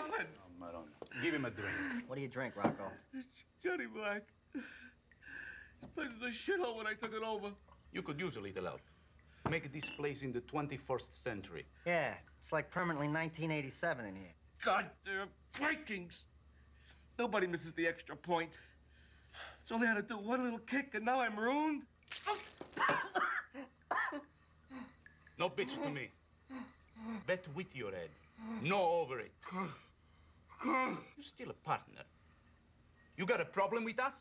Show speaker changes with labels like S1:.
S1: from nothing.
S2: Oh, Marone. Give him a drink.
S3: What do you drink, Rocco?
S1: It's Johnny Black. This place was a shithole when I took it over.
S2: You could use a little help. Make this place in the 21st century.
S3: Yeah, it's like permanently 1987 in here.
S1: Goddamn Vikings. Nobody misses the extra point. It's all they had to do, one little kick, and now I'm ruined.
S2: No bitch to me. Bet with your head. No over it. You're still a partner. You got a problem with us?